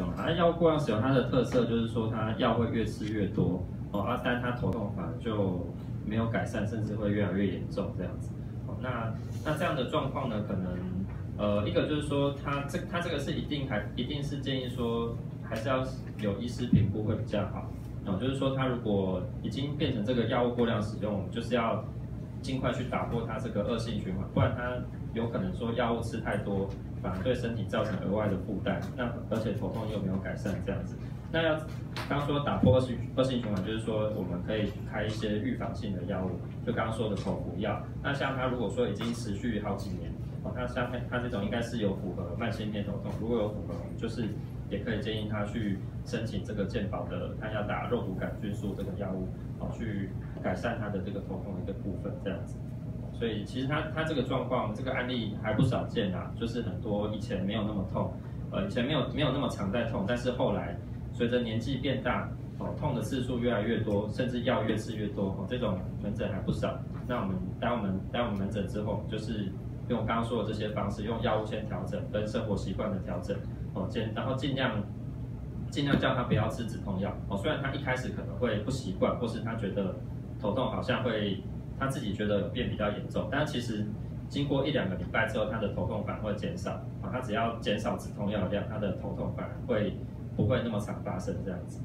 用啊。药物过量使用，它的特色就是说它药会越吃越多哦，啊，但它头痛反而就没有改善，甚至会越来越严重这样子。哦，那那这样的状况呢，可能呃一个就是说它这它这个是一定还一定是建议说还是要有医师评估会比较好。哦，就是说它如果已经变成这个药物过量使用，就是要尽快去打破它这个恶性循环，不然它有可能说药物吃太多，反而对身体造成额外的负担。那而且头痛又没有改善这样子，那要刚说打破恶性恶性循环，就是说我们可以开一些预防性的药物，就刚刚说的口服药。那像他如果说已经持续好几年，哦，那像他他这种应该是有符合慢性偏头痛，如果有符合，就是也可以建议他去申请这个健保的，他要打肉毒杆菌素这个药物，哦，去改善他的这个头痛的一个部分这样子。所以其实他他这个状况，这个案例还不少见啊，就是很多以前没有那么痛，呃，以前没有没有那么常在痛，但是后来随着年纪变大，哦，痛的次数越来越多，甚至药越吃越多，哦，这种门诊还不少。那我们待我们待我们门诊之后，就是用我刚刚说的这些方式，用药物先调整，跟生活习惯的调整，哦，尽然后尽量尽量叫他不要吃止痛药，哦，虽然他一开始可能会不习惯，或是他觉得头痛好像会。他自己觉得有变比较严重，但其实经过一两个礼拜之后，他的头痛反而会减少啊。他只要减少止痛药量，他的头痛反而会不会那么常发生这样子。